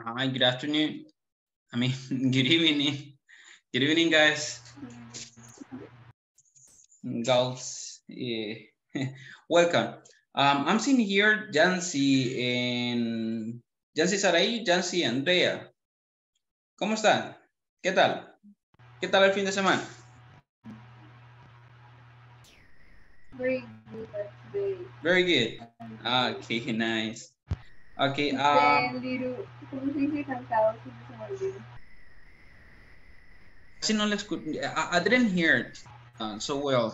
Hi, good afternoon. I mean, good evening. Good evening, guys. Girls, yeah. welcome. Um, I'm seeing here Jancy and Jancy Saraí, Jancy Andrea. ¿Cómo están? ¿Qué tal? ¿Qué tal el fin de semana? Very good. Very good. Okay, nice. Okay, um, ¿cómo se dice cansado? Que no se me olvida. si no le escuché, I, didn't hear it uh, so well.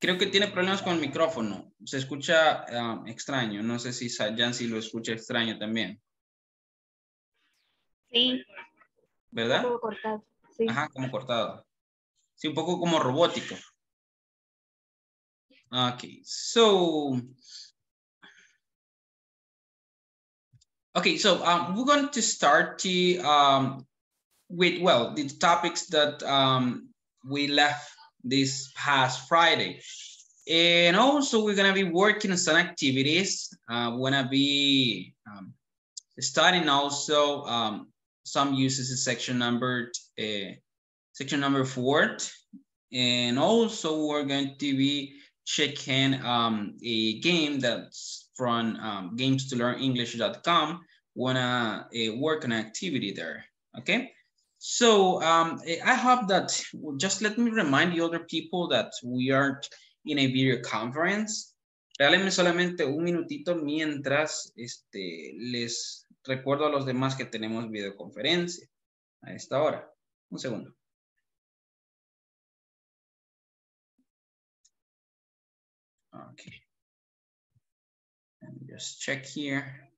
Creo que tiene problemas con el micrófono. Se escucha um, extraño. No sé si Sa- Jancy lo escucha extraño también. Sí, ¿Verdad? Sí. Ajá, como cortado. Sí, un poco como robótico. Okay, so. Okay, so um, we're going to start um, with, well, the topics that um, we left this past Friday. And also we're gonna be working on some activities. Uh, we're gonna be um, studying also um, some uses in section number, uh, section number four. And also we're going to be checking um, a game that's from um, games to learn english.com. Wanna uh, work an activity there, okay? So um, I hope that, just let me remind the other people that we are in a video conference. Regálenme solamente un minutito mientras este, les recuerdo a los demás que tenemos videoconferencia a esta hora. Un segundo. Okay. Let me just check here.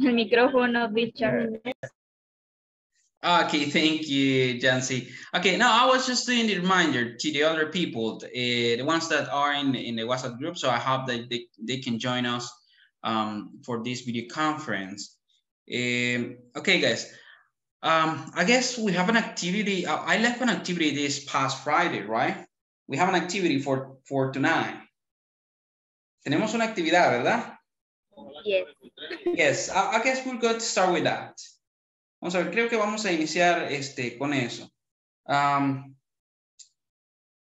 El micrófono, Richard. Okay, thank you, Jancy. Okay, now I was just doing the reminder to the other people, uh, the ones that are in, in the WhatsApp group, so I hope that they, they can join us um, for this video conference. Um, okay, guys, um, I guess we have an activity. uh, I left an activity this past Friday, right? We have an activity for, for tonight. Tenemos una actividad, ¿verdad? Yes. Yes, I, I guess we're going to start with that. Vamos a ver, creo que vamos a iniciar este, con eso. Am,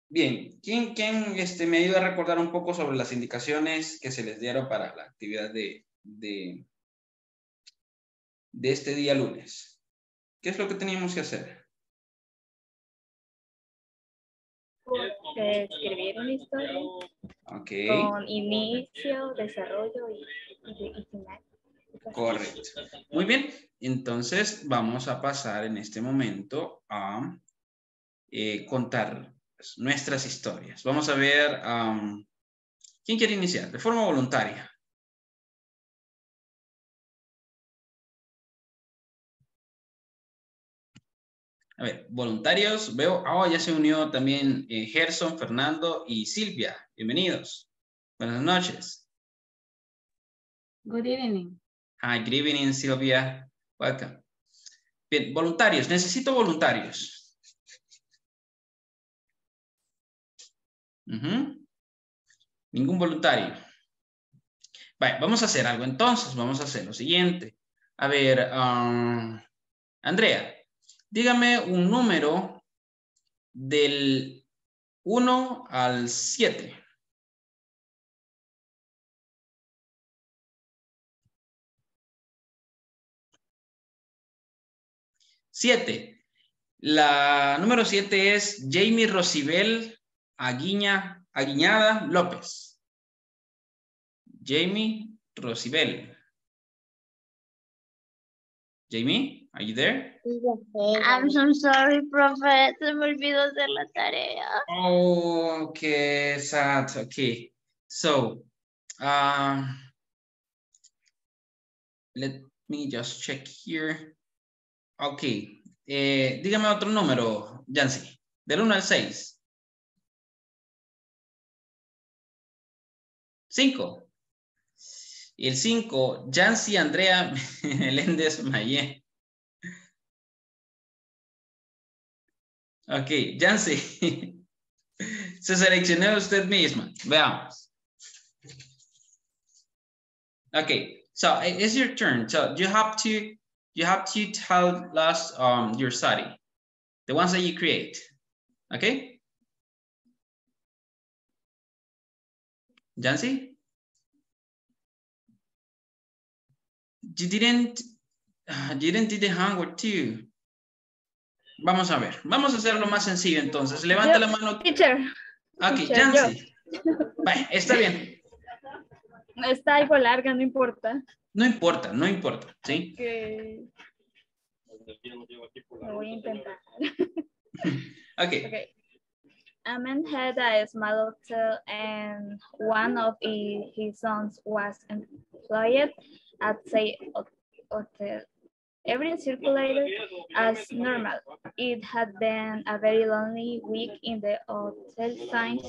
bien, ¿quién, quién este, me ayuda a recordar un poco sobre las indicaciones que se les dieron para la actividad de, de, de este día lunes? ¿Qué es lo que teníamos que hacer? Escribir una historia Ok, con inicio, desarrollo y. correcto. Muy bien, entonces vamos a pasar en este momento a eh, contar nuestras historias. Vamos a ver, ¿quién quiere iniciar? De forma voluntaria. A ver, voluntarios, veo, oh, ya se unió también eh, Gerson, Fernando y Silvia. Bienvenidos. Buenas noches. Good evening. Hi, good evening, Silvia. Welcome. Bien, voluntarios, necesito voluntarios. Ningún voluntario. Vamos a hacer algo entonces. Vamos a hacer lo siguiente. A ver, ah, Andrea, dígame un número del 1 al 7. Siete. La número siete es Jamie Rosibel Aguiña, Aguiñada López. Jamie Rosibel. Jamie, are you there? I'm so sorry, profe. Se me olvidó hacer la tarea. Oh, okay, sad. Okay. So, um, let me just check here. Okay. Eh, dígame otro número, Yancy. Del 1 al 6. 5. Y el 5, Yancy Andrea Meléndez Mayé. Ok, Yancy. Se seleccionó usted misma. Veamos. Okay, so it's your turn. So you have to you have to tell us um, your study, the ones that you create. Okay? Jancy? You didn't, you didn't do the homework too. Vamos a ver, vamos a hacerlo más sencillo entonces. Levanta Yo, la mano. Teacher, Ok, teacher, Jancy. Está bien. está algo larga, no importa. No importa, no importa, ¿sí? Que... Lo voy a intentar. Ok, Okay. A man had a small hotel and one of his sons was employed at say hotel. Everything circulated as normal. It had been a very lonely week in the hotel since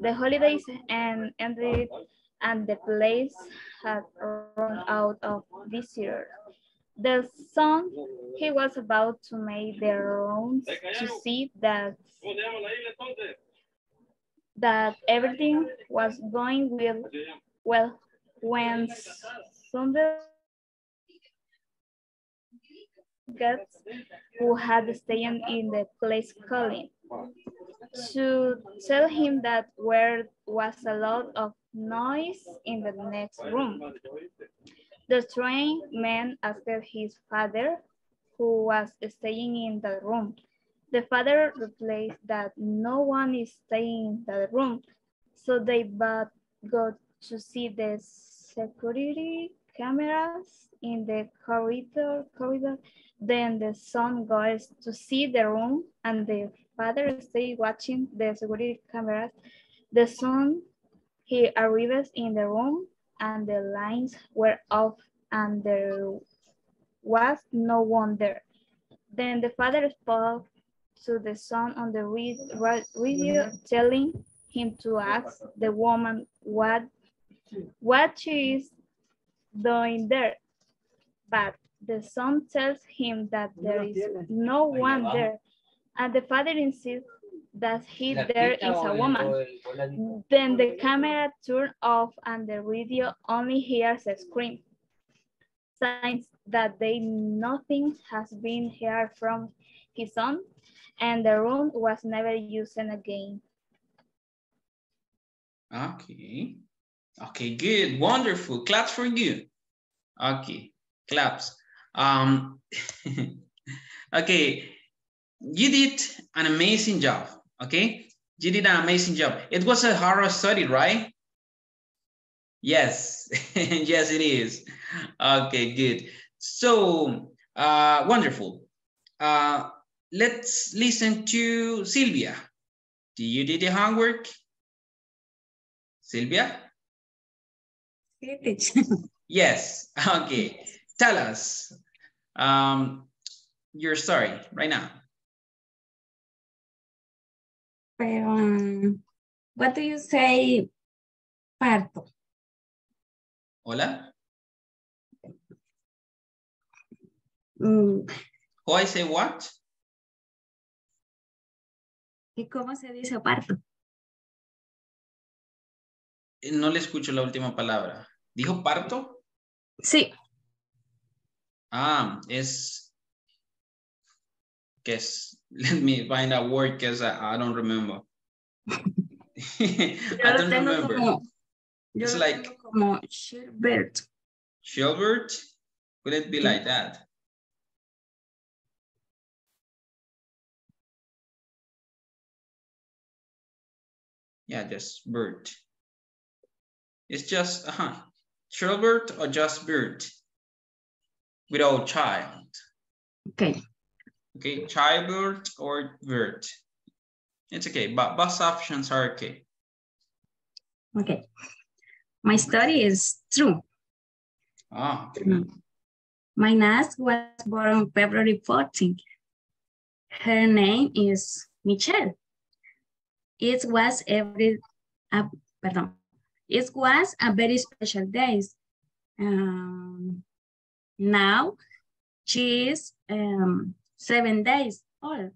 the holidays and ended and the place had run out of visitors. The son, he was about to make the rounds to see that that everything was going well, well when guests who had stayed in the place calling to tell him that there was a lot of noise in the next room. The train man asked his father, who was staying in the room. The father replied that no one is staying in the room, so they both got to see the security cameras in the corridor. corridor. Then the son goes to see the room, and the father stays watching the security cameras. The son he arrives in the room and the lines were off and there was no one there. Then the father spoke to the son on the radio telling him to ask the woman what, what she is doing there. But the son tells him that there is no one there. And the father insists that he there is a woman. Then the camera turned off and the radio only hears a scream. Signs that they nothing has been heard from his son and the room was never used again. okay. Okay, good, wonderful. Claps for you. Okay, claps. Um, okay, you did an amazing job, okay? You did an amazing job. It was a horror study, right? Yes, yes, it is. Okay, good. So, uh, wonderful. Uh, let's listen to Sylvia. Do you do the homework? Sylvia? Yes, okay. Tell us um, your story right now. pero um, what do you say parto? Hola. Mm, Who I say what? ¿Y cómo se dice parto? No le escucho la última palabra. ¿Dijo parto? Sí, Ah, es... ¿Qué es? Let me find a word because I, I don't remember. I don't remember. como, It's like- como sherbet. Shilbert? Could it be like that? Yeah, just bird. It's just, uh-huh. Shilbert or just bird? Without child. Okay. Okay, childbird or birth. It's okay, but both options are okay. Okay. My story is true. Ah, okay. My niece was born on February 14th. Her name is Michelle. It was every, uh, pardon. It was a very special day. Um, now she is um, seven days old,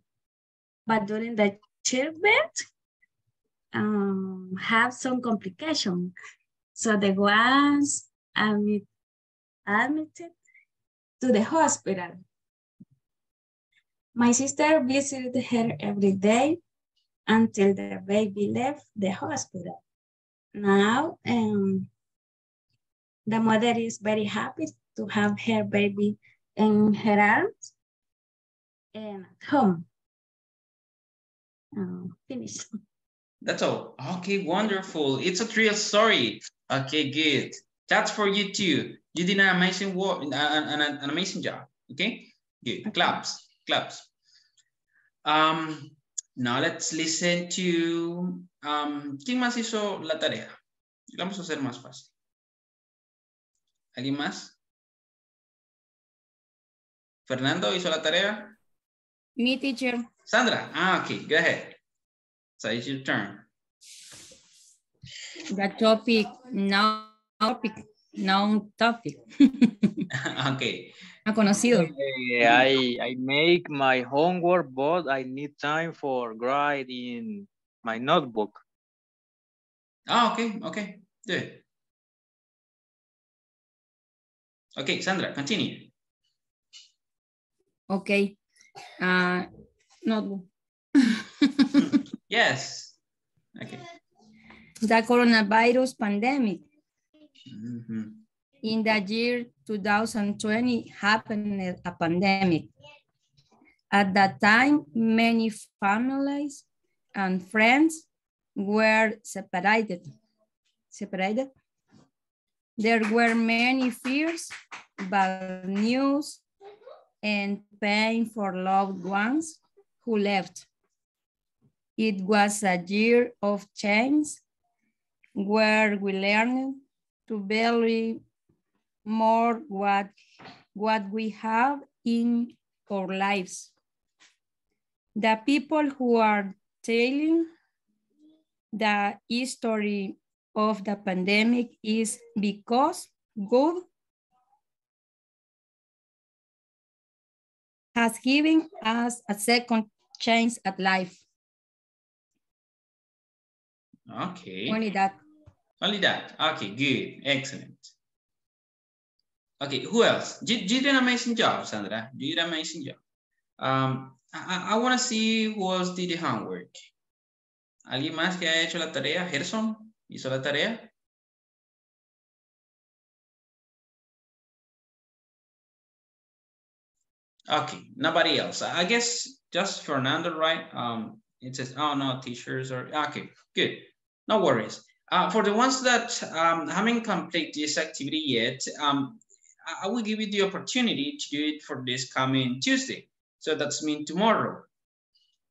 but during the childbirth, um, have some complication. So they was admit, admitted to the hospital. My sister visited her every day until the baby left the hospital. Now, um, the mother is very happy to have her baby in her arms and at home. Uh, finished. That's all. Okay, wonderful. It's a real story. Okay, good. That's for you too. You did an amazing work, an, an, an amazing job. Okay, good. Okay. Claps, claps. Um, now let's listen to. Um, ¿Quién más hizo la tarea? La vamos a hacer más fácil. ¿Alguien más? Fernando hizo la tarea. Me, teacher. Sandra. Ah, okay. Go ahead. So it's your turn. The topic, no topic, no topic. okay. Ha conocido. Eh, I, I make my homework, but I need time for write in my notebook. Ah, okay, okay, good. Okay, Sandra, continue. Okay. Uh, notebook. Yes. Okay. The coronavirus pandemic Mhm. In the year 2020 happened a pandemic. At that time, many families and friends were separated. Separated. There were many fears, bad news, and pain for loved ones who left. It was a year of change where we learned to value more what, what we have in our lives. The people who are telling the history of the pandemic is because God has given us a second chance at life. Okay. Only that. Only that. Okay, good. Excellent. Okay, who else? You, you did an amazing job, Sandra. You did an amazing job. Um, I, I want to see who else did the homework. ¿Alguien más que ha hecho la tarea? ¿Gerson hizo la tarea? Okay, nobody else. I guess just Fernando, right? Um, it says, oh no, teachers or, okay, good. No worries. Uh, for the ones that um, haven't completed this activity yet, um, I- will give you the opportunity to do it for this coming Tuesday. So that's mean tomorrow.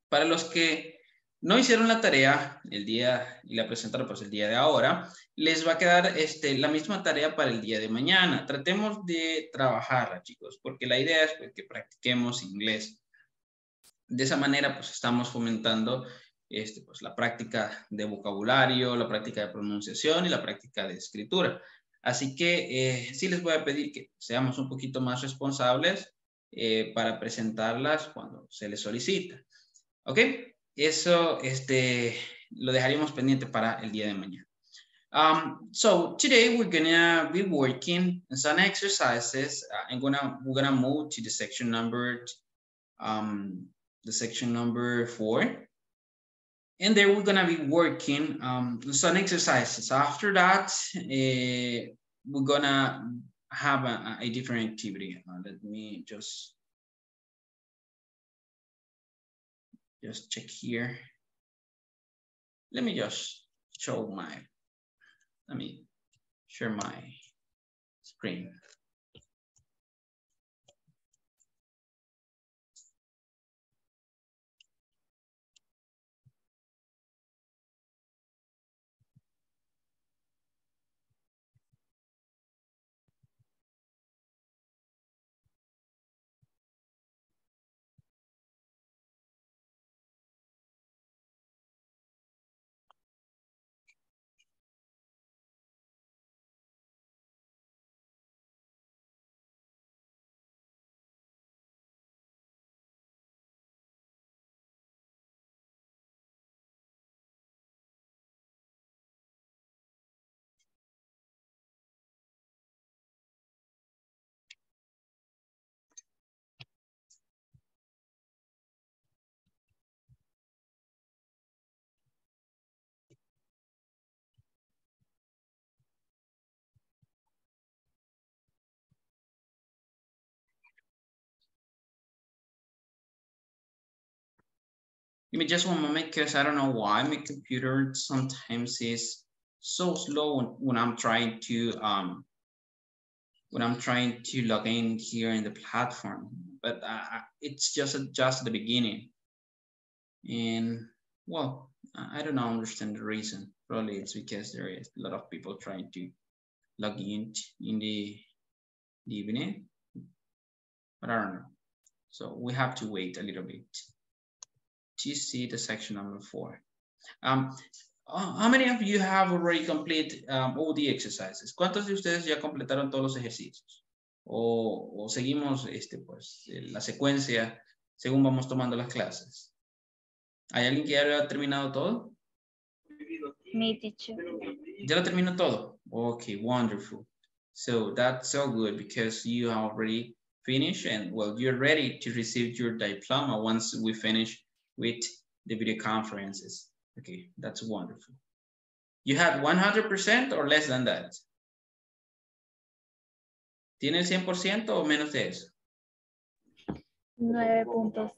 Para los que no hicieron la tarea el día y la presentaron pues el día de ahora, les va a quedar este, la misma tarea para el día de mañana. Tratemos de trabajarla, chicos, porque la idea es pues, que practiquemos inglés. De esa manera, pues estamos fomentando este, pues, la práctica de vocabulario, la práctica de pronunciación y la práctica de escritura. Así que eh, sí les voy a pedir que seamos un poquito más responsables eh, para presentarlas cuando se les solicita. ¿Ok? Eso este, lo dejaríamos pendiente para el día de mañana. Um, so today we're gonna be working on some exercises. Uh, I'm gonna we're gonna move to the section number um, the section number four, and then we're gonna be working um, some exercises. After that, uh, we're gonna have a, a different activity. Uh, let me just just check here. Let me just show my let me share my screen. Give me just one moment because I don't know why my computer sometimes is so slow when, when I'm trying to um when I'm trying to log in here in the platform, but uh, it's just just the beginning. And well, I don't understand the reason. Probably it's because there is a lot of people trying to log in in the, the evening, but I don't know. So we have to wait a little bit to see the section number four. Um, uh, how many of you have already completed um, all the exercises? ¿Cuántos de ustedes ya completaron todos los ejercicios? O, o seguimos este, pues, la secuencia según vamos tomando las clases. ¿Hay alguien que ya lo ha terminado todo? Me, teacher. ¿Ya lo terminó todo? Okay, wonderful. So that's so good because you already finished and well, you're ready to receive your diploma once we finish with the video conferences. Okay, that's wonderful. You had 100% or less than that? ¿Tiene el 100% o menos de eso? 9.5.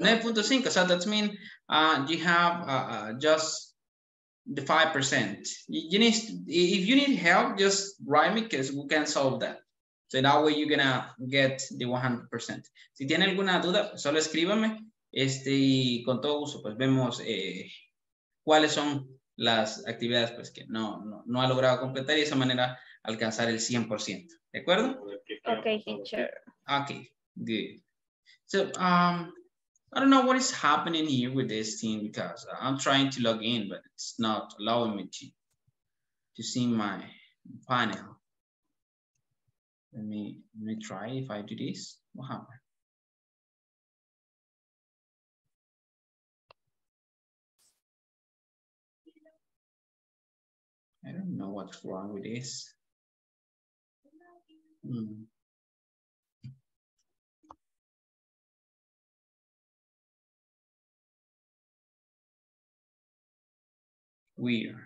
9.5, so that means uh, you have uh, uh, just the 5%. You need, if you need help, just write me because we can solve that. So that way you're gonna get the 100%. Si tiene alguna duda, solo escríbame Este, y con todo gusto, pues vemos eh, cuáles son las actividades pues, que no, no, no, ha logrado completar y de esa manera alcanzar el 100%. ¿De acuerdo? Okay, teacher. Okay, good. So, um, I don't know what is happening here with this thing because I'm trying to log in, but it's not allowing me to, to see my panel. Let me, let me try if I do this. What happened? I don't know what's wrong with this. Hmm. Weird.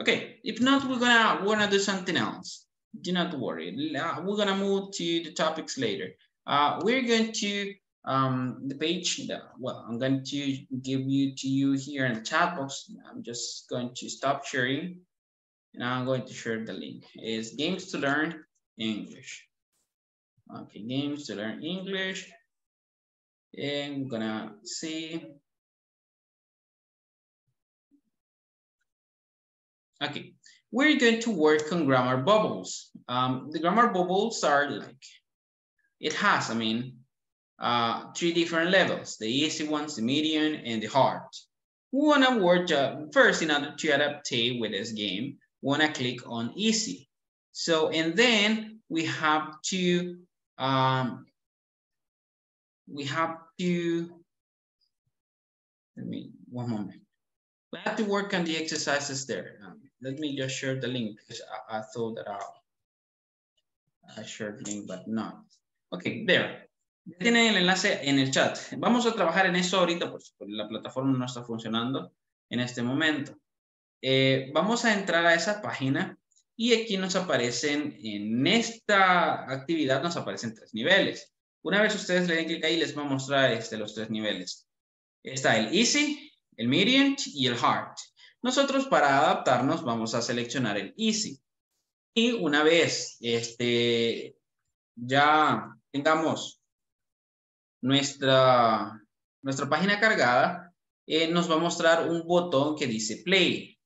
Okay, if not, we're gonna gonna do something else. Do not worry. We're gonna move to the topics later. Uh, we're going to um, the page that, well, I'm going to give you to you here in the chat box. I'm just going to stop sharing and I'm going to share the link. Is games to learn English. Okay, games to learn English. And I'm gonna see. Okay, we're going to work on grammar bubbles. Um, the grammar bubbles are like, it has, I mean, uh, three different levels, the easy ones, the medium, and the hard. We wanna work uh, first in order to adapt with this game, we wanna click on easy. So, and then we have to, um, we have to, let me, one moment. We have to work on the exercises there. Um, let me just share the link because I, I thought that I, I shared the link, but not. Okay, there. Tienen el enlace en el chat. Vamos a trabajar en eso ahorita, pues la plataforma no está funcionando en este momento. Eh, vamos a entrar a esa página y aquí nos aparecen, en esta actividad nos aparecen tres niveles. Una vez ustedes le den clic ahí, les va a mostrar este, los tres niveles. Está el Easy, el Medium y el Hard. Nosotros para adaptarnos vamos a seleccionar el Easy. Y una vez este, ya tengamos nuestra, nuestra página cargada, eh, nos va a mostrar un botón que dice Play.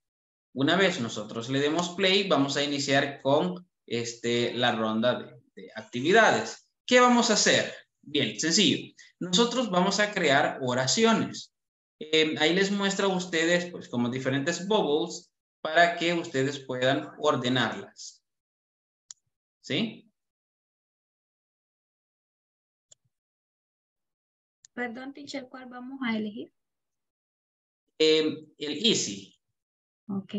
Una vez nosotros le demos Play, vamos a iniciar con este, la ronda de, de actividades. ¿Qué vamos a hacer? Bien, sencillo. Nosotros vamos a crear oraciones. Eh, ahí les muestra a ustedes pues como diferentes bubbles para que ustedes puedan ordenarlas. ¿Sí? Perdón, teacher, ¿cuál vamos a elegir? Eh, el easy. Ok.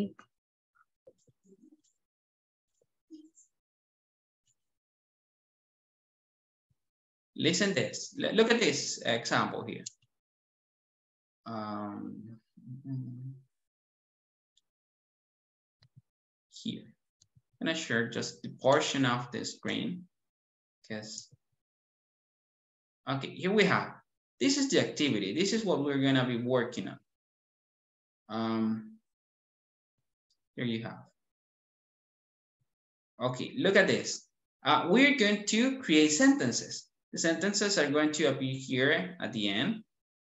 Listen this. Look at this example here. Um, here. I'm gonna share just the portion of the screen because okay, here we have this is the activity. This is what we're gonna be working on. Um, here you have. Okay, look at this. Uh, we're going to create sentences. The sentences are going to appear here at the end.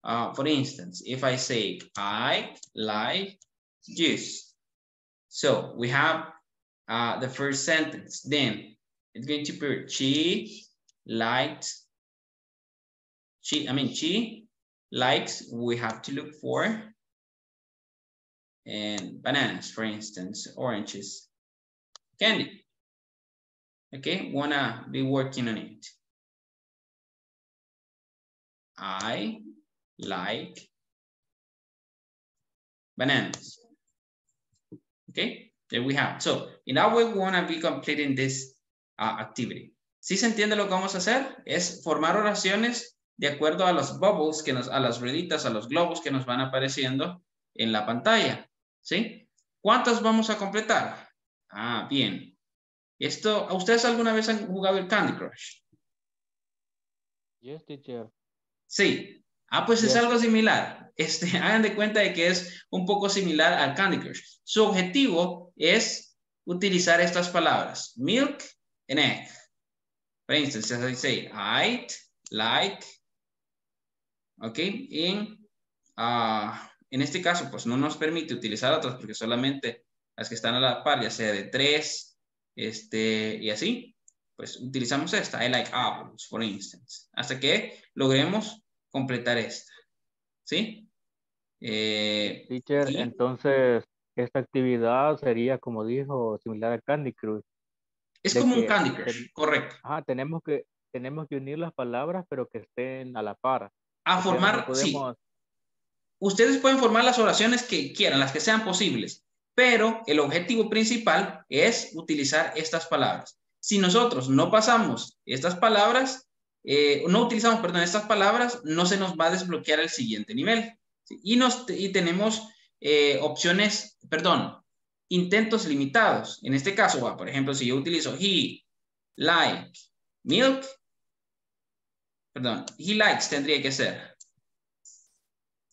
Uh, for instance, if I say, I like juice. So we have uh, the first sentence. Then it's going to be, she liked, she, I mean, she likes, we have to look for, and bananas, for instance, oranges, candy. Okay, wanna be working on it. I like bananas. Okay, there we have. So, in that way, we want to be completing this uh, activity. Si se entiende lo que vamos a hacer? Es formar oraciones de acuerdo a los bubbles, que nos, a las rueditas, a los globos que nos van apareciendo en la pantalla. ¿Sí? ¿Cuántas vamos a completar? Ah, bien. Esto, ¿ustedes alguna vez han jugado el Candy Crush? Yes, teacher. Sí. Ah, pues es Yes. algo similar. Este, hagan de cuenta de que es un poco similar al Candy Crush. Su objetivo es utilizar estas palabras. Milk and egg. For instance, as I say, I'd like. Ok. En, ah, en este caso, pues no nos permite utilizar otras porque solamente las que están a la par, ya sea de tres, este, y así, pues utilizamos esta. I like apples, for instance. Hasta que logremos completar esta. ¿Sí? Eh, Teacher, entonces esta actividad sería, como dijo, similar a Candy Crush. es como un Candy Crush, correcto. Ah, tenemos que, tenemos que unir las palabras, pero que estén a la par. A formar, sí. Ustedes pueden formar las oraciones que quieran, las que sean posibles, pero el objetivo principal es utilizar estas palabras. Si nosotros no pasamos estas palabras, eh, no utilizamos, perdón, estas palabras, no se nos va a desbloquear el siguiente nivel. ¿sí? Y, nos, y tenemos eh, opciones, perdón, intentos limitados. En este caso, va, por ejemplo, si yo utilizo he, like, milk, perdón, he likes tendría que ser.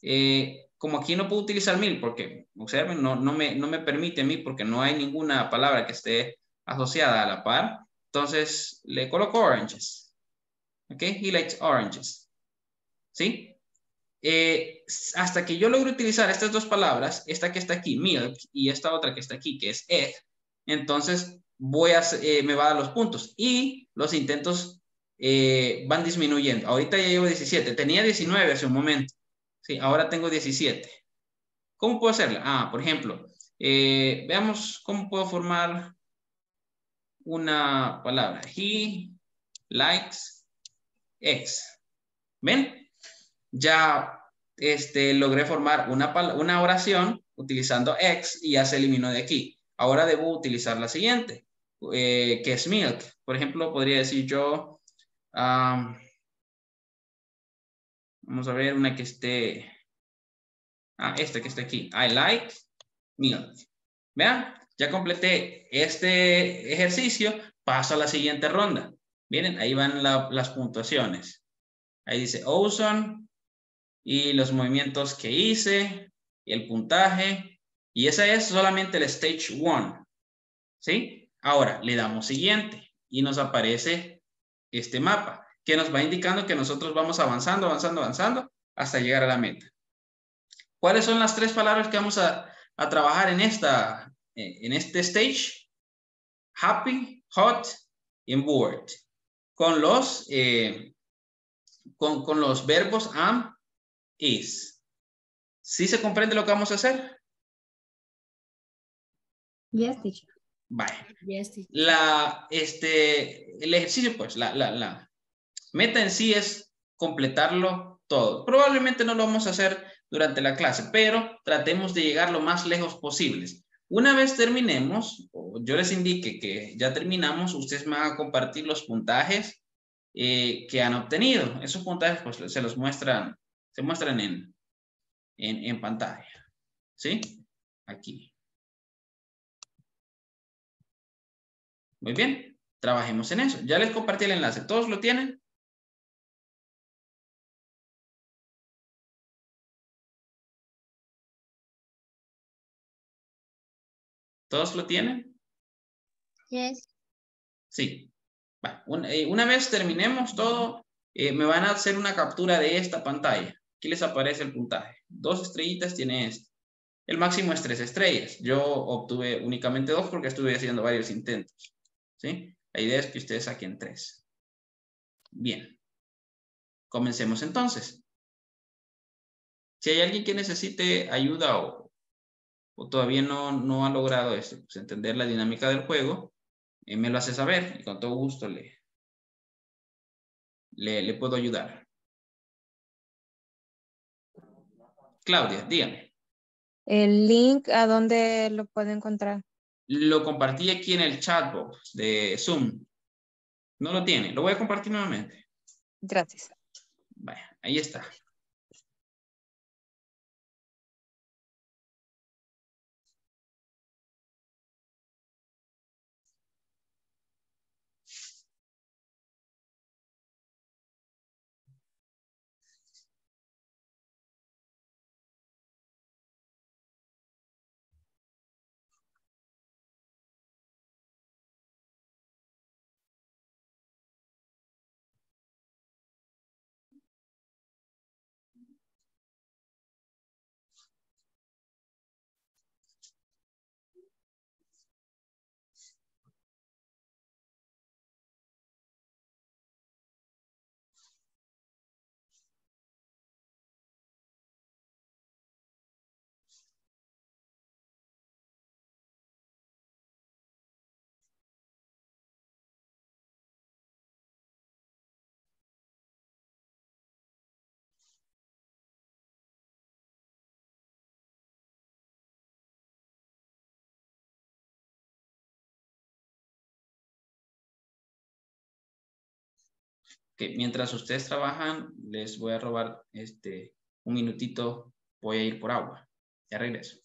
Eh, como aquí no puedo utilizar mil porque, observen, no, no, me, no me permite mí porque no hay ninguna palabra que esté asociada a la par. Entonces le coloco oranges. ¿Ok? He likes oranges. ¿Sí? Eh, hasta que yo logre utilizar estas dos palabras, esta que está aquí, milk, y esta otra que está aquí, que es egg, entonces voy a, eh, me va a dar los puntos. Y los intentos eh, van disminuyendo. Ahorita ya llevo 17. Tenía 19 hace un momento. Sí, ahora tengo 17. ¿Cómo puedo hacerla? Ah, por ejemplo, eh, veamos cómo puedo formar una palabra. He likes X. ¿Ven? Ya este, logré formar una, una oración utilizando X y ya se eliminó de aquí. Ahora debo utilizar la siguiente, eh, que es milk. Por ejemplo, podría decir yo, vamos a ver una que esté, ah, esta que está aquí. I like milk. Vean, ya completé este ejercicio, paso a la siguiente ronda. Miren, ahí van las puntuaciones. Ahí dice Ozone y los movimientos que hice y el puntaje. Y esa es solamente el stage 1. ¿Sí? Ahora le damos siguiente y nos aparece este mapa que nos va indicando que nosotros vamos avanzando, avanzando, avanzando hasta llegar a la meta. ¿Cuáles son las tres palabras que vamos a, a trabajar en, esta, en este stage? Happy, hot y bored con los, eh, con, con, los verbos am, is. ¿Sí se comprende lo que vamos a hacer? Yes, teacher. Vale. Yes. La, este, el ejercicio, pues, la, la, la meta en sí es completarlo todo. Probablemente no lo vamos a hacer durante la clase, pero tratemos de llegar lo más lejos posibles. Una vez terminemos, yo les indique que ya terminamos, ustedes me van a compartir los puntajes eh, que han obtenido. Esos puntajes pues se los muestran, se muestran en, en, en pantalla. ¿Sí? Aquí. Muy bien, trabajemos en eso. Ya les compartí el enlace. ¿Todos lo tienen? ¿Todos lo tienen? Yes. Sí. Eh, una, vez terminemos todo, eh, me van a hacer una captura de esta pantalla. Aquí les aparece el puntaje. Dos estrellitas tiene este. El máximo es tres estrellas. Yo obtuve únicamente dos porque estuve haciendo varios intentos. ¿Sí? La idea es que ustedes saquen tres. Bien. Comencemos entonces. Si hay alguien que necesite ayuda o, o todavía no, no ha logrado esto, pues entender la dinámica del juego, eh, me lo hace saber y con todo gusto le, le, puedo ayudar. Claudia, dígame. ¿El link a dónde lo puedo encontrar? Lo compartí aquí en el chat box de Zoom. No lo tiene. Lo voy a compartir nuevamente. Gracias. Vaya, ahí está. Que mientras ustedes trabajan, les voy a robar este, un minutito, voy a ir por agua. Ya regreso.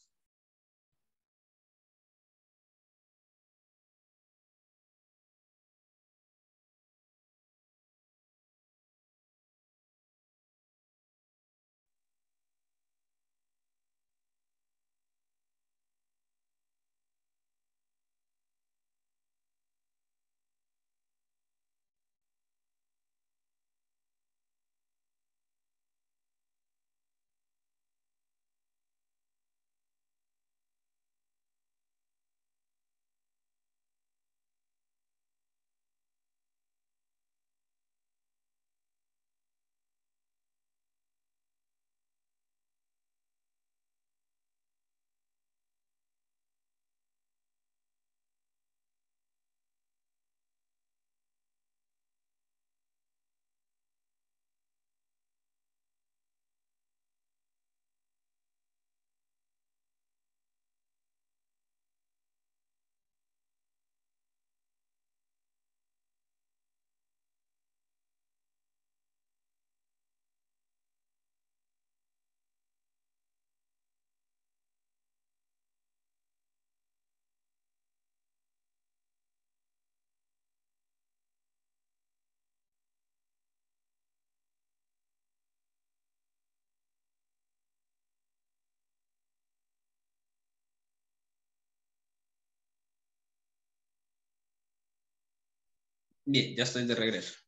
Bien, ya estoy de regreso.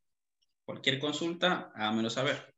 Cualquier consulta, hágamelo saber.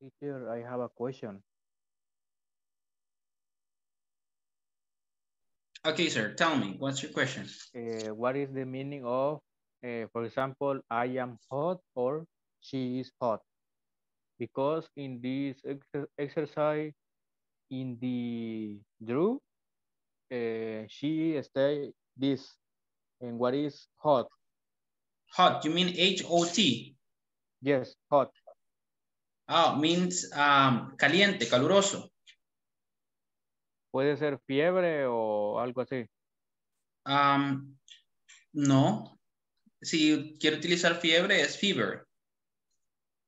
Teacher, I have a question. Okay, sir, tell me, what's your question? Uh, what is the meaning of, uh, for example, I am hot or she is hot? Because in this ex exercise, in the drew, uh, she stay this, and what is hot? Hot, you mean H-O-T? Yes, hot. Oh, means um, caliente, caluroso. Puede ser fiebre o algo así. Um, no. Si quiero utilizar fiebre, es fever.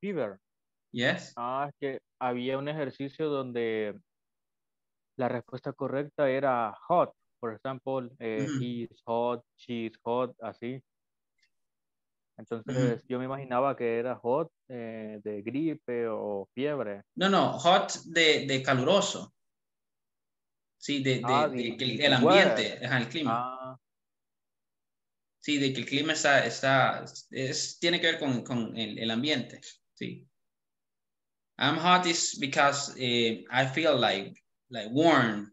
Fever. Yes. Ah, es que había un ejercicio donde la respuesta correcta era hot. Por ejemplo, eh, Ujú. he is hot, she is hot, así. Entonces yo me imaginaba que era hot eh, de gripe o fiebre. No, no, hot de, de caluroso. Sí, de, de- Ah, de que el, ambiente, ajá, el clima. Ah, Sí, de que el clima está, está, es, tiene que ver con, con el, el ambiente. Sí. I'm hot is because eh, I feel like, like warm.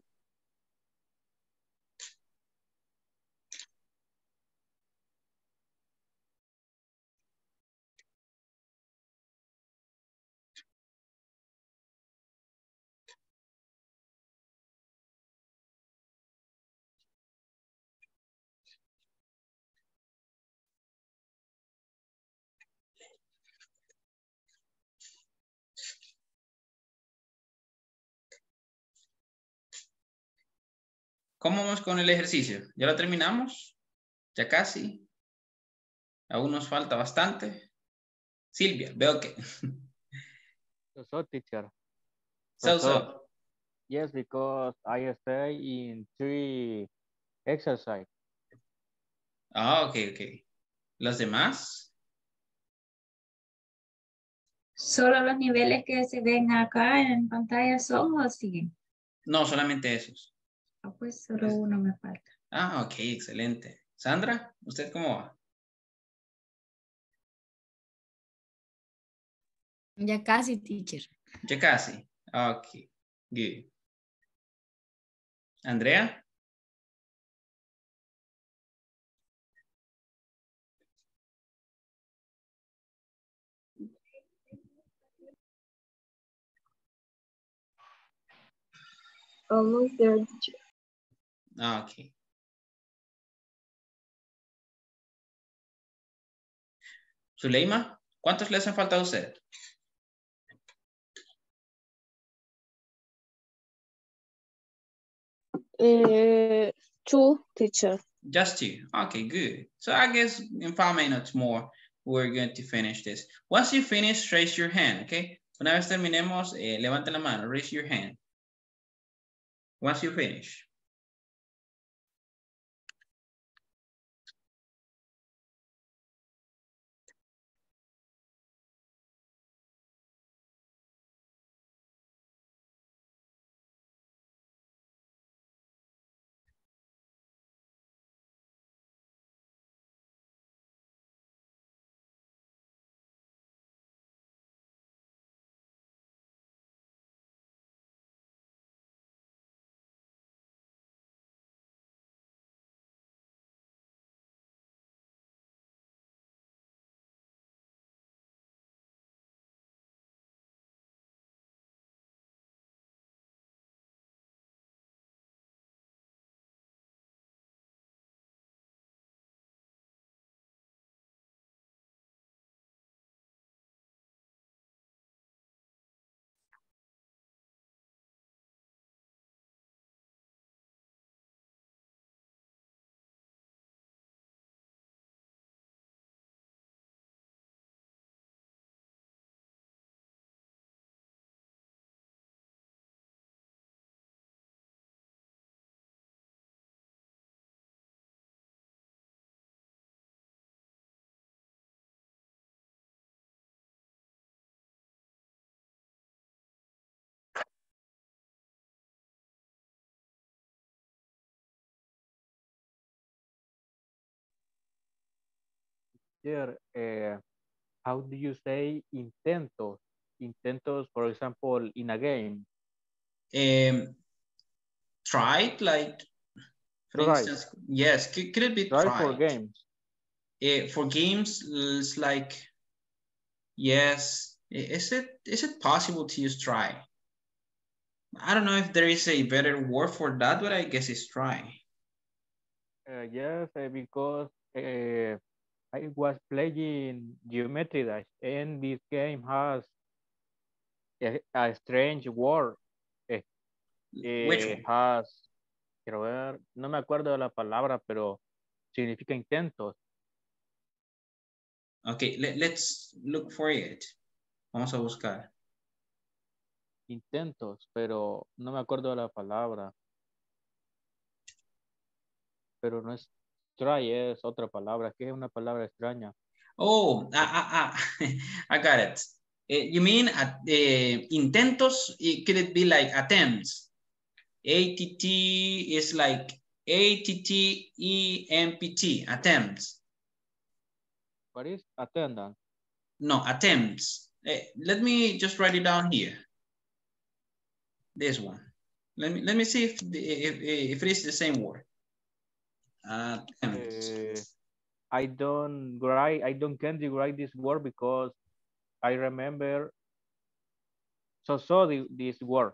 ¿Cómo vamos con el ejercicio? ¿Ya lo terminamos? ¿Ya casi? Aún nos falta bastante. Silvia, veo que... so, so, teacher. So, so. Yes, because I stay in three exercise. Ah, ok, ok. ¿Los demás? ¿Solo los niveles que se ven acá en pantalla son o siguen? No, solamente esos. Ah, pues solo uno me falta. Ah, ok, excelente. Sandra, ¿usted cómo va? Ya casi, teacher. Ya casi. Ok, good. Andrea? Almost there, teacher. Ah, ok. Zuleima, ¿cuántos le hacen falta a usted? Uh, two teacher. Just two. Okay, good. So I guess in five minutes more, we're going to finish this. Once you finish, raise your hand, okay? Una vez terminemos, eh, la mano, raise your hand. Once you finish. Here, uh, how do you say intentos? Intentos, for example, in a game. Um, tried, like, for instance, yes, could, could it be Try tried? for games. Eh, for games, it's like, yes, is it is it possible to use try? I don't know if there is a better word for that, but I guess it's try. Uh, yes, uh, because uh, I was playing Geometry Dash, and this game has a, a strange word. Eh, Which eh, one? has, quiero ver, no me acuerdo de la palabra, pero significa intentos. Okay, let, let's look for it. Vamos a buscar. Intentos, pero no me acuerdo de la palabra. Pero no es try, es otra palabra, que es una palabra extraña. Oh, ah, ah, ah. I got it. Eh, you mean eh, intentos? It, could it be like attempts? ATT is like A-T-T-E-M-P-T, attempts. What is attendance? No, attempts. Eh, let me just write it down here. This one. Let me let me see if the, if, if it is the same word. Eh, I don't write, I don't can't write this word because I remember so so the, this word.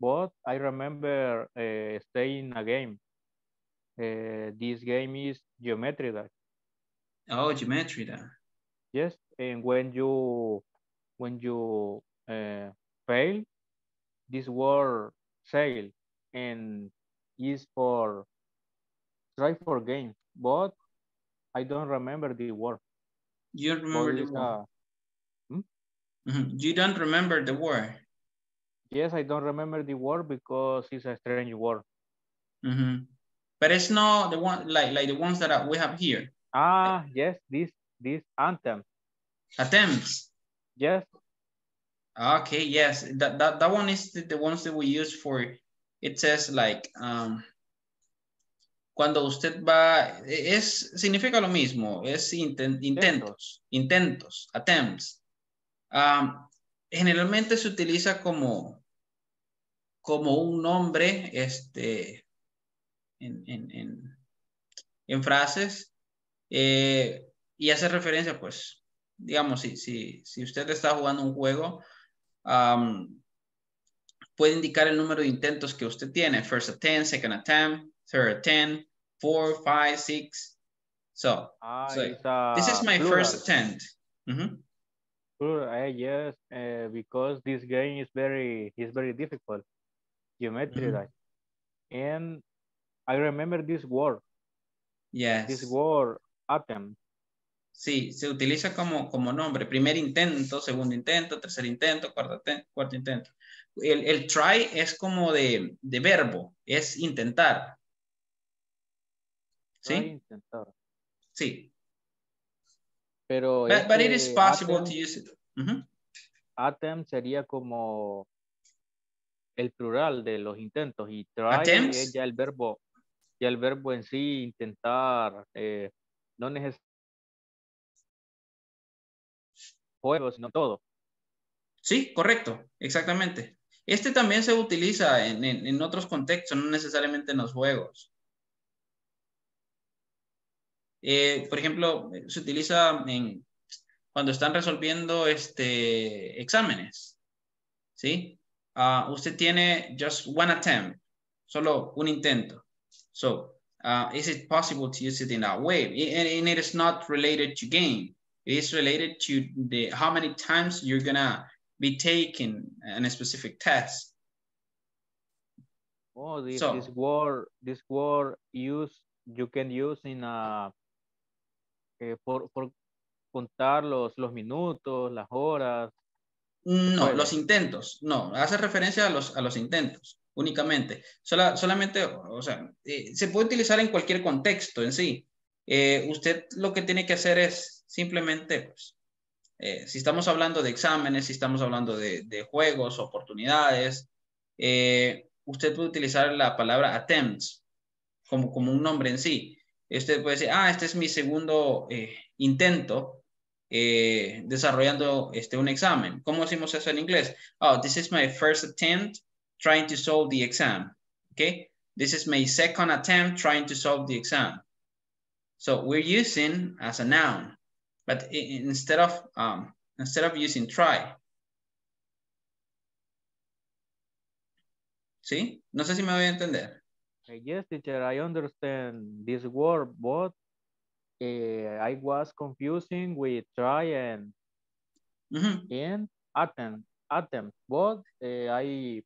But I remember uh, staying a game. Uh, this game is geometry dash. Oh, geometry then. Yes, and when you when you uh, fail, this word fail and is for try for game, but I don't remember the word. You don't But remember the word. a- Mhm. You don't remember the word. yes, I don't remember the word because it's a strange word. Mhm. But it's not the one like like the ones that we have here. Ah, yes, this this anthem. Attempts. Yes, Okay, yes, that that, that one is the, the ones that we use for. It says like um, cuando usted va es significa lo mismo. Es inten- intentos, intentos, attempts. Um, generalmente se utiliza como como un nombre este en, en, en, en frases eh, y hace referencia pues digamos si, si, si usted está jugando un juego um, puede indicar el número de intentos que usted tiene first attempt second attempt third attempt four five six so, ah, so this is my plural. first attempt Mhm. Plural, eh, yes, uh, because this game is very is very difficult. Geometry Mhm. dash. And I remember this word, yes this word attempt. Sí, se utiliza como, como nombre. Primer intento, segundo intento, tercer intento, cuarto, cuarto intento. El, el try es como de, de verbo, es intentar. ¿Sí? Sí. Pero But, but it is este possible attempt- to use it. Attempt sería como el plural de los intentos y try Attempts. es ya el verbo, ya el verbo en sí, intentar, eh, no necesariamente juegos, sino todo. Sí, correcto, exactamente. Este también se utiliza en, en- en otros contextos, no necesariamente en los juegos. Eh, por ejemplo, se utiliza en, cuando están resolviendo este, exámenes. ¿Sí? Ah, usted tiene just one attempt, solo un intento. So, uh, is it possible to use it in that way? And, and it is not related to game. It is related to the how many times you're gonna be taking in a specific test. Oh, this, So- this word, this word use, you can use in a, eh, por, por contar los, los minutos, las horas. No, puede. los intentos, no, hace referencia a los, a los intentos únicamente. Sola- solamente, o sea, eh, se puede utilizar en cualquier contexto en sí. Eh, usted lo que tiene que hacer es simplemente, pues, eh, si estamos hablando de exámenes, si estamos hablando de, de juegos, oportunidades, eh, usted puede utilizar la palabra attempts como, como un nombre en sí. Usted puede decir, ah, este es mi segundo eh, intento eh, desarrollando este, un examen. ¿Cómo decimos eso en inglés? Oh, this is my first attempt trying to solve the exam. Okay? This is my second attempt trying to solve the exam. So we're using as a noun, but instead of um, instead of using try. ¿Sí? No sé si me voy a entender. Yes, teacher, I understand this word, but uh, I was confusing with try and Ujú. and attempt attempt, but uh, I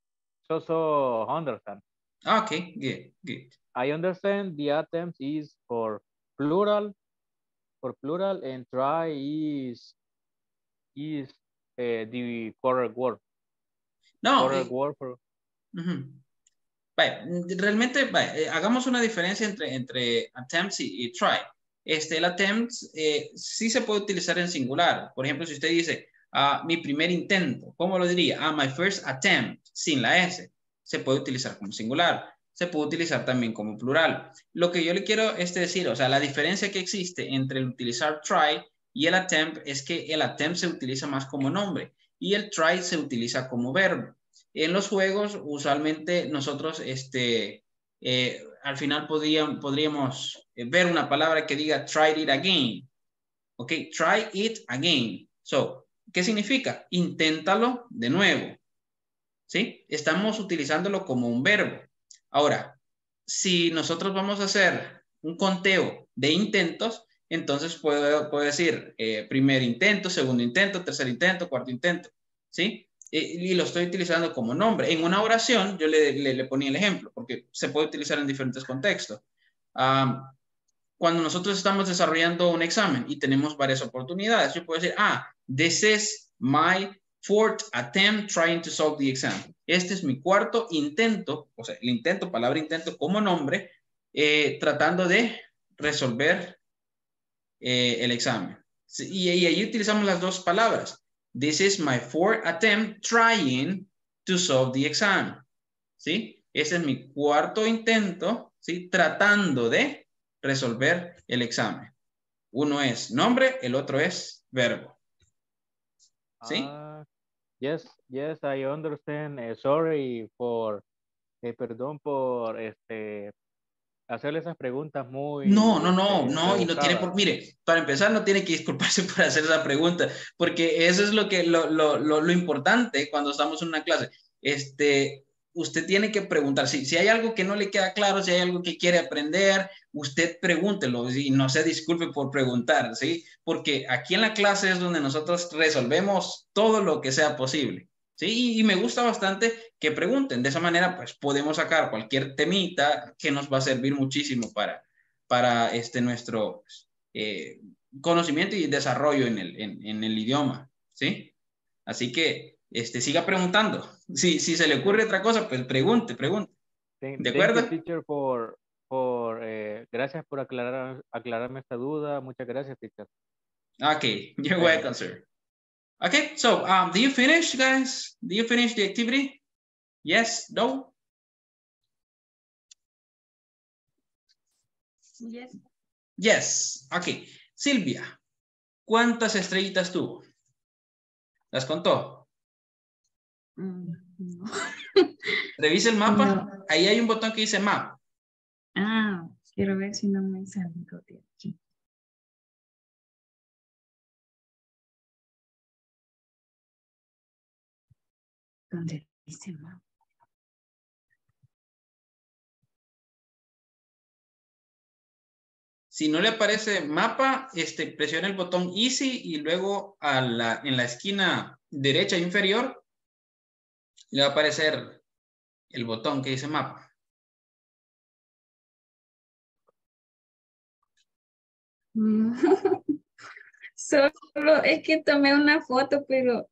also understand. Ah, Okay, good, good. I understand the attempt is for plural, for plural, and try is is uh, the correct word. No, correct word for Ujú. Vaya, realmente, eh, hagamos una diferencia entre, entre attempts y, y try. Este, el attempt eh, sí se puede utilizar en singular. Por ejemplo, si usted dice, ah, mi primer intento, ¿cómo lo diría? Ah, my first attempt, sin la S. Se puede utilizar como singular. Se puede utilizar también como plural. Lo que yo le quiero este decir, o sea, la diferencia que existe entre el utilizar try y el attempt es que el attempt se utiliza más como nombre y el try se utiliza como verbo. En los juegos, usualmente nosotros, este, eh, al final podríamos, podríamos eh, ver una palabra que diga try it again. Ok, try it again. So, ¿qué significa? Inténtalo de nuevo. ¿Sí? Estamos utilizándolo como un verbo. Ahora, si nosotros vamos a hacer un conteo de intentos, entonces puedo, puedo decir eh, primer intento, segundo intento, tercer intento, cuarto intento. ¿Sí? Y lo estoy utilizando como nombre. En una oración yo le, le, ponía el ejemplo, porque se puede utilizar en diferentes contextos. Cuando nosotros estamos desarrollando un examen y tenemos varias oportunidades, yo puedo decir, ah, this is my fourth attempt trying to solve the exam. Este es mi cuarto intento, o sea, el intento, palabra intento como nombre, eh, tratando de resolver eh, el examen. Y, y ahí utilizamos las dos palabras. This is my fourth attempt trying to solve the exam. ¿Sí? Ese es mi cuarto intento, ¿sí? Tratando de resolver el examen. Uno es nombre, el otro es verbo. ¿Sí? Uh, yes, yes, I understand. Uh, sorry for, eh, perdón por este hacerle esas preguntas muy... No, no, no, este, no, y no tiene por, mire, para empezar no tiene que disculparse por hacer esa pregunta, porque eso es lo que, lo, lo, lo, lo importante cuando estamos en una clase. Este, usted tiene que preguntar, si, si hay algo que no le queda claro, si hay algo que quiere aprender, usted pregúntelo y no se disculpe por preguntar, ¿sí? Porque aquí en la clase es donde nosotros resolvemos todo lo que sea posible. Sí, y me gusta bastante que pregunten. De esa manera, pues podemos sacar cualquier temita que nos va a servir muchísimo para, para este, nuestro eh, conocimiento y desarrollo en el, en, en, el idioma. ¿Sí? Así que este, siga preguntando. Si, si se le ocurre otra cosa, pues pregunte, pregunte. ¿De acuerdo? Teacher, por, por, eh, gracias por aclarar, aclararme esta duda. Muchas gracias, teacher. Okay, you're welcome, sir. Okay, so um, do you finish, guys? Do you finish the activity? Yes, no? Yes. Yes, okay. Silvia, ¿cuántas estrellitas tuvo? ¿Las contó? Mm, no. Revisa el mapa. No. Ahí hay un botón que dice map. Ah, quiero ver si no me sale de aquí. Si no le aparece mapa, este, presiona el botón Easy y luego a la, en la esquina derecha inferior le va a aparecer el botón que dice mapa. Solo es que tomé una foto, pero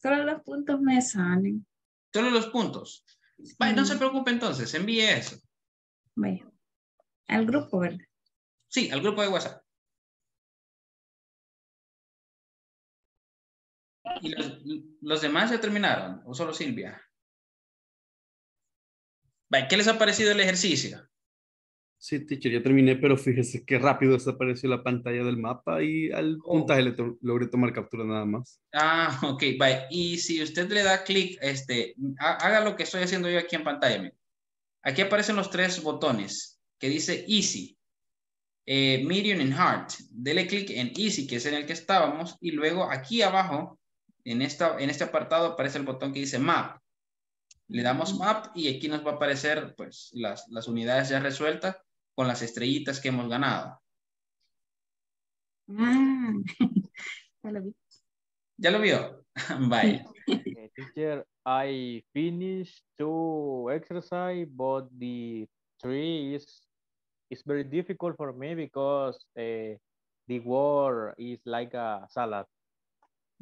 solo los puntos me salen. Solo los puntos. Vale, no se preocupe entonces, envíe eso. Vaya. Al grupo, ¿verdad? Sí, al grupo de WhatsApp. ¿Y los, los demás ya terminaron? ¿O solo Silvia? Vale, ¿qué les ha parecido el ejercicio? Sí, teacher, ya terminé, pero fíjese qué rápido desapareció la pantalla del mapa y al Oh. puntaje le to- logré tomar captura nada más. Ah, ok, vale. Y si usted le da clic, este, ha- haga lo que estoy haciendo yo aquí en pantalla. mire. Aquí aparecen los tres botones que dice Easy, eh, Medium and Hard. Dele clic en Easy, que es en el que estábamos, y luego aquí abajo, en, esta, en este apartado, aparece el botón que dice Map. Le damos Map y aquí nos va a aparecer pues, las, las unidades ya resueltas con las estrellitas que hemos ganado. Ah, ya lo vi. ¿Ya lo vio? Vaya. Eh, teacher, I finished two exercise, but the three is is very difficult for me because uh, the word is like a salad.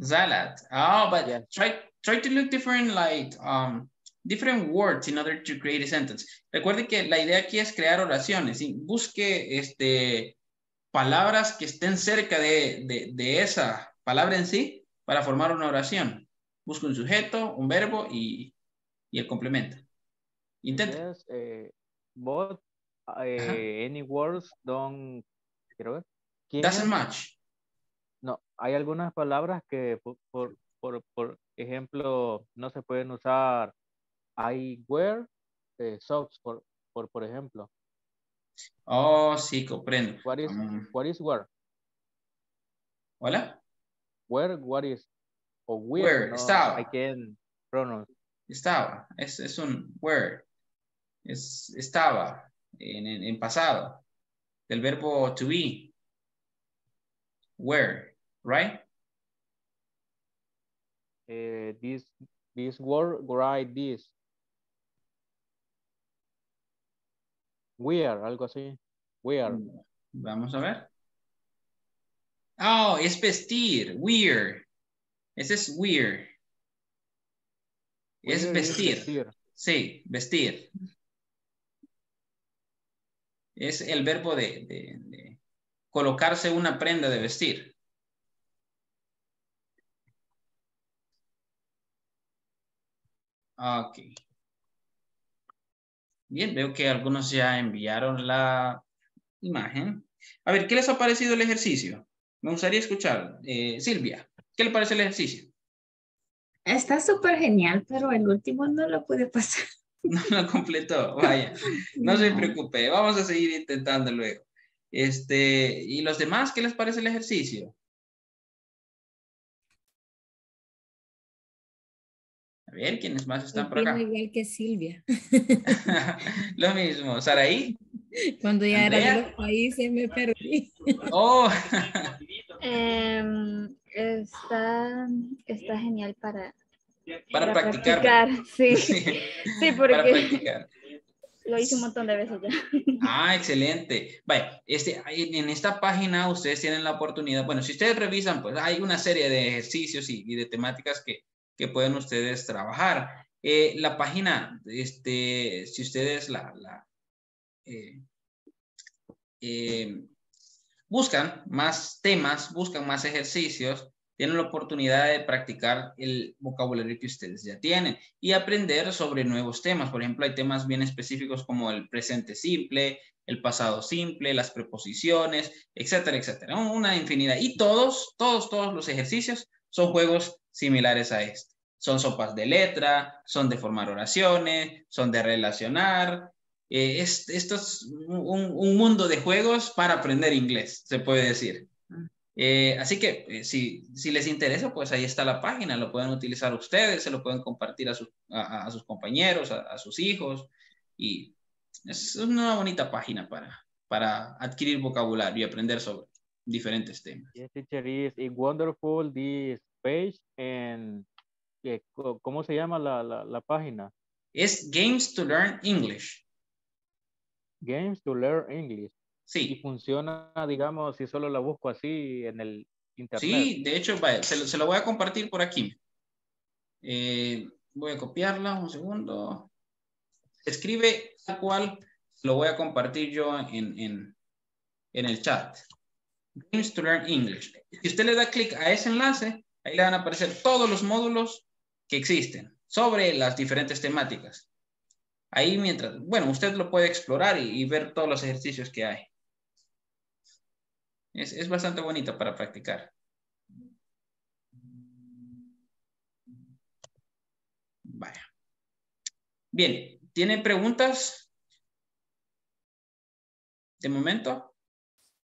Salad. Oh, but Yes. try try to look different, like um, different words in order to create a sentence. Recuerde que la idea aquí es crear oraciones. y busque este, palabras que estén cerca de, de, de esa palabra en sí para formar una oración. Busque un sujeto, un verbo y, y el complemento. Intente. Yes, uh, but uh, any words don't. Quiero ver. Doesn't match. No, hay algunas palabras que por, por, por, por ejemplo no se pueden usar. I wear eh, socks, por, por, por ejemplo. Oh, sí, comprendo. What is, Um, what is wear? Hola. Where, what is, o where, Where, no, estaba. I can pronounce. Estaba. Es, es un were. Es, estaba en, en, en pasado. Del verbo to be. Where, right? Eh, this, this word, write this. Wear, algo así. Wear. Vamos a ver. Oh, es vestir. Wear. Ese es wear. Es Wear vestir. Sí, vestir. Es el verbo de, de- de colocarse una prenda de vestir. Ok. Bien, veo que algunos ya enviaron la imagen. A ver, ¿qué les ha parecido el ejercicio? Me gustaría escuchar. Eh, Silvia, ¿qué le parece el ejercicio? Está súper genial, pero el último no lo pude pasar. No lo completó, vaya. No se preocupe, vamos a seguir intentando luego. Este, ¿y los demás qué les parece el ejercicio? A ver, ¿quiénes más están por acá? igual que Silvia. Lo mismo, Saraí. Cuando ya era de los países me perdí. Oh, Em, está, está genial para, para practicar. practicar, Sí, Sí, sí, para porque practicar. lo hice un montón de veces ya. Ah, excelente. Vaya, este, en esta página ustedes tienen la oportunidad, bueno, si ustedes revisan, pues hay una serie de ejercicios y, y de temáticas que, que pueden ustedes trabajar. Eh, la página, este, si ustedes la, eh, eh, buscan más temas, buscan más ejercicios, tienen la oportunidad de practicar el vocabulario que ustedes ya tienen y aprender sobre nuevos temas. Por ejemplo, hay temas bien específicos como el presente simple, el pasado simple, las preposiciones, etcétera, etcétera. Una infinidad. Y todos, todos, todos los ejercicios son juegos similares a este. Son sopas de letra, son de formar oraciones, son de relacionar. Eh, es, esto es un, un mundo de juegos para aprender inglés, se puede decir. Eh, así que eh, si, si les interesa, pues ahí está la página, lo pueden utilizar ustedes, se lo pueden compartir a, sus- a, a sus compañeros, a, a sus hijos, y es una bonita página para, para adquirir vocabulario y aprender sobre diferentes temas. Yes, teacher, is wonderful this page and eh, ¿cómo se llama la, la, la página? Es Games to Learn English. Games to Learn English. Y Sí, funciona, digamos, si solo la busco así en el internet. sí, de hecho, vaya, se, lo, se lo voy a compartir por aquí. Eh, voy a copiarla, un segundo. Se escribe tal cual, lo voy a compartir yo en, en, en el chat. Games to Learn English. Si usted le da clic a ese enlace, ahí le van a aparecer todos los módulos que existen sobre las diferentes temáticas. Ahí mientras, bueno, usted lo puede explorar y, ver todos los ejercicios que hay. Es, es bastante bonita para practicar. Vaya. Bien, ¿tiene preguntas? ¿De momento?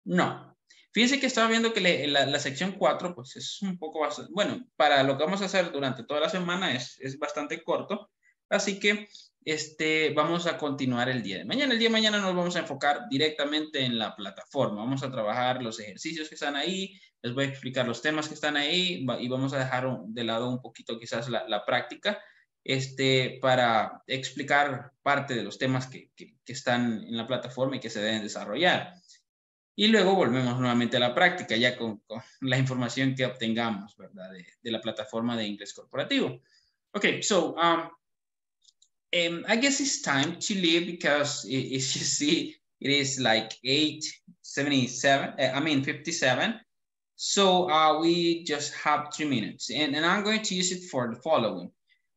No. Fíjense que estaba viendo que le- la, la sección 4, pues es un poco bastante, bueno, para lo que vamos a hacer durante toda la semana es, es bastante corto. Así que este, vamos a continuar el día de mañana. El día de mañana nos vamos a enfocar directamente en la plataforma. Vamos a trabajar los ejercicios que están ahí, les voy a explicar los temas que están ahí y vamos a dejar de lado un poquito quizás la, práctica este, para explicar parte de los temas que, están en la plataforma y que se deben desarrollar. Y luego volvemos nuevamente a la práctica, ya con, la información que obtengamos, ¿verdad? De, la plataforma de inglés corporativo. Okay, so um, um, I guess it's time to leave because as you see, it is like 8.77, uh, I mean 57. So uh, we just have three minutes and, and I'm going to use it for the following.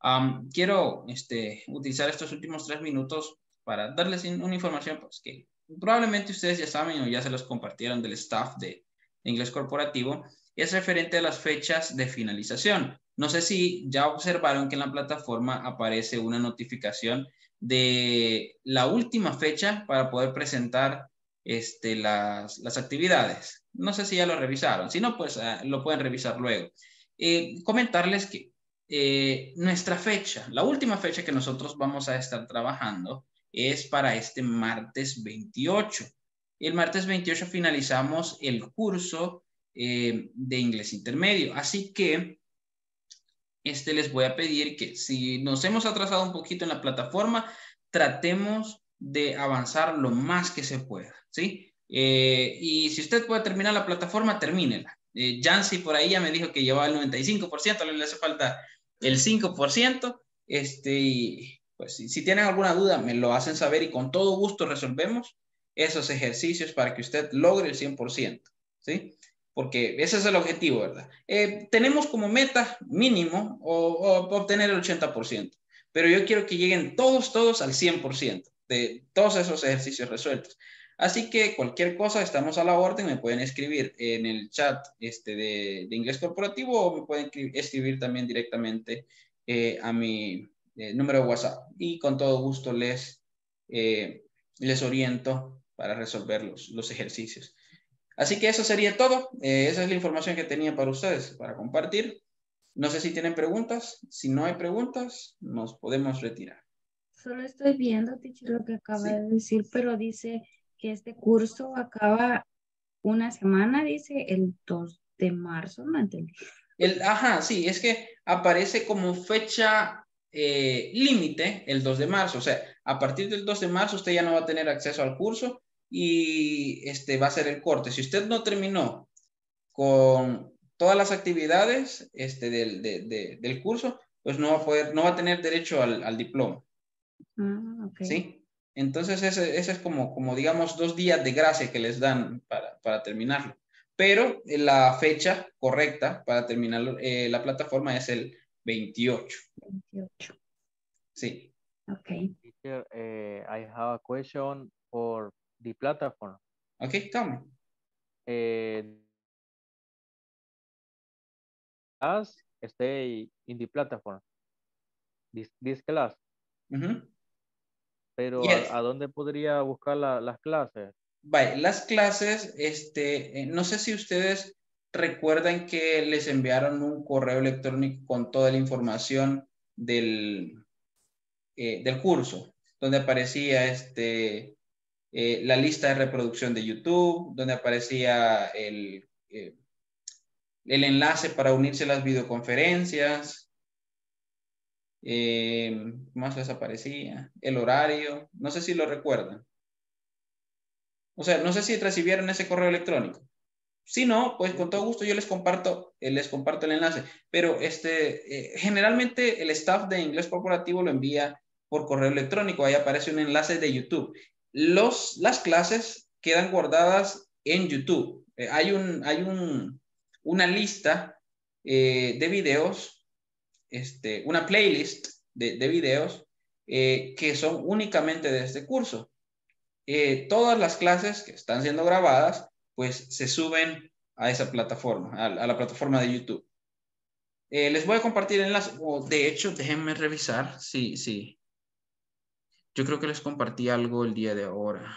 Um, quiero este, utilizar estos últimos tres minutos para darles una información pues, que probablemente ustedes ya saben o ya se los compartieron del staff de inglés corporativo. Es referente a las fechas de finalización. No sé si ya observaron que en la plataforma aparece una notificación de la última fecha para poder presentar este, las, actividades. No sé si ya lo revisaron. Si no, pues ah, lo pueden revisar luego. Eh, comentarles que eh, nuestra fecha, la última fecha que nosotros vamos a estar trabajando es para este martes 28. El martes 28 finalizamos el curso eh, de inglés intermedio. Así que este les voy a pedir que si nos hemos atrasado un poquito en la plataforma, tratemos de avanzar lo más que se pueda, ¿sí? Eh, y si usted puede terminar la plataforma, termínela. Eh, Jancy por ahí ya me dijo que llevaba el 95%, le hace falta el 5%. Este, y pues si, si tienen alguna duda, me lo hacen saber y con todo gusto resolvemos esos ejercicios para que usted logre el 100%, ¿sí? porque ese es el objetivo, ¿verdad? Eh, tenemos como meta mínimo o, obtener el 80%, pero yo quiero que lleguen todos, todos al 100% de todos esos ejercicios resueltos. Así que cualquier cosa, estamos a la orden, me pueden escribir en el chat este de, inglés corporativo o me pueden escribir también directamente eh, a mi eh, número de WhatsApp y con todo gusto les, les oriento para resolver los, los ejercicios. Así que eso sería todo. Eh, esa es la información que tenía para ustedes, para compartir. No sé si tienen preguntas. Si no hay preguntas, nos podemos retirar. Solo estoy viendo, teacher, lo que acaba de decir, pero dice que este curso acaba una semana, dice el 2 de marzo, no entendí. El, ajá, sí, es que aparece como fecha eh, límite el 2 de marzo. O sea, a partir del 2 de marzo usted ya no va a tener acceso al curso y este va a ser el corte. Si usted no terminó con todas las actividades este, del, del curso, pues no va a poder, no va a tener derecho al, al diploma. Ah, ¿Sí? Entonces ese, ese, es como, como, digamos, dos días de gracia que les dan para, para terminarlo. Pero la fecha correcta para terminar eh, la plataforma es el 28. 28. Sí. Okay. Eh, I have a question for the platform. Okay, tell me. Uh, class stay in the platform. This, this class. Pero ¿a, dónde podría buscar la, las clases? Vale, las clases, este, eh, no sé si ustedes recuerdan que les enviaron un correo electrónico con toda la información del, eh, del curso, donde aparecía este, eh, la lista de reproducción de YouTube, donde aparecía el, eh, el enlace para unirse a las videoconferencias. Eh, más les aparecía? El horario. No sé si lo recuerdan. O sea, no sé si recibieron ese correo electrónico. Si no, pues con todo gusto yo les comparto, les comparto el enlace. Pero este, generalmente el staff de inglés corporativo lo envía por correo electrónico. Ahí aparece un enlace de YouTube los, las clases quedan guardadas en YouTube. Eh, hay un, hay un, una lista eh, de videos, este, una playlist de, de videos eh, que son únicamente de este curso. todas las clases que están siendo grabadas, pues se suben a esa plataforma, a, la plataforma de YouTube. les voy a compartir enlace, o de hecho, déjenme revisar si, si, yo creo que les compartí algo el día de ahora.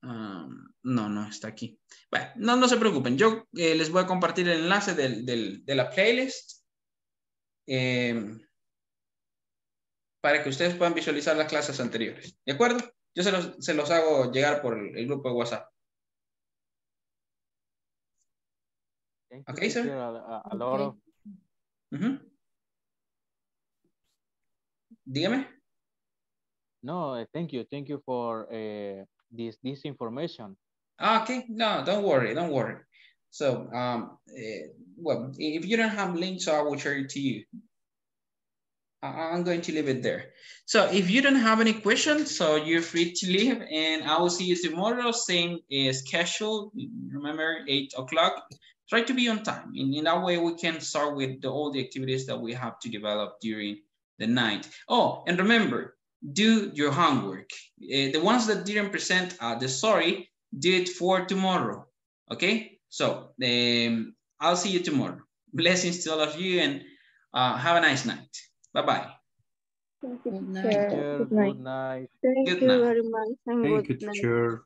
no, no, está aquí. Bueno, no, no se preocupen. Yo eh, les voy a compartir el enlace de la playlist. Em, para que ustedes puedan visualizar las clases anteriores. ¿De acuerdo? Yo se los, se los hago llegar por el, el grupo de WhatsApp. Okay, sir. Dígame. no, uh, thank you, thank you for uh, this this information. Ah, okay. No, don't worry. Don't worry. So, um, eh, well, if you don't have links, I will share it to you. I'm going to leave it there. So if you don't have any questions, so you're free to leave and I will see you tomorrow, same schedule. Remember eight o'clock. Try to be on time. In, in that way, we can start with the, all the activities that we have to develop during the night. Oh, and remember, do your homework. Uh, the ones that didn't present uh, the sorry, do it for tomorrow. Okay, so um, I'll see you tomorrow. Blessings to all of you and uh, have a nice night. Bye-bye. Thank you, Good night. teacher. Teacher, Good night. good night. Thank Good you very much and Thank you, good night. teacher.